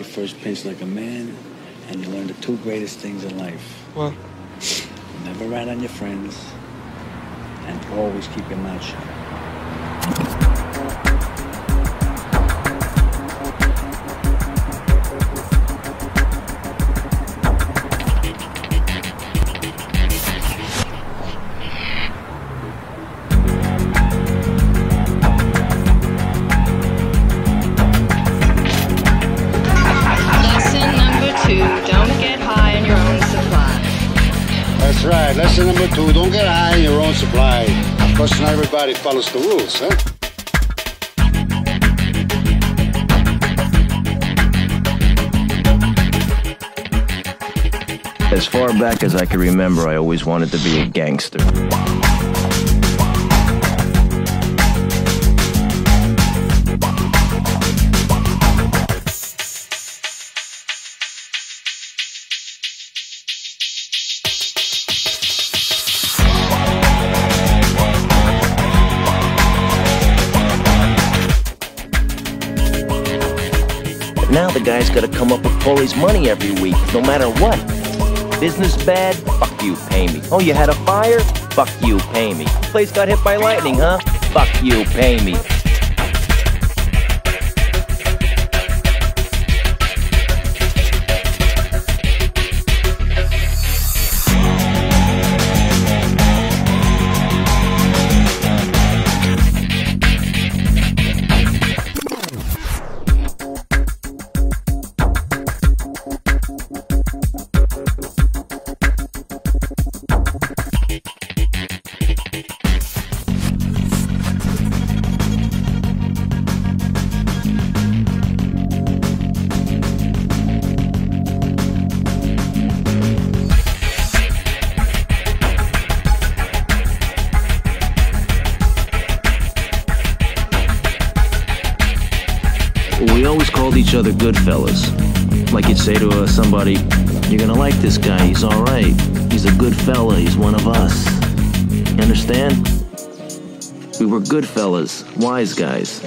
your first pinch like a man, and you learn the two greatest things in life. What? Never rat on your friends, and always keep your mouth shut. Right. Lesson number two, don't get high in your own supply. Of course, not everybody follows the rules, huh? As far back as I can remember, I always wanted to be a gangster. Now the guy's gotta come up with Paulie's money every week, no matter what. Business bad? Fuck you, pay me. Oh, you had a fire? Fuck you, pay me. Place got hit by lightning, huh? Fuck you, pay me. Always called each other good fellas. Like you'd say to uh, somebody, You're gonna like this guy, he's alright. He's a good fella, he's one of us. You understand? We were good fellas, wise guys.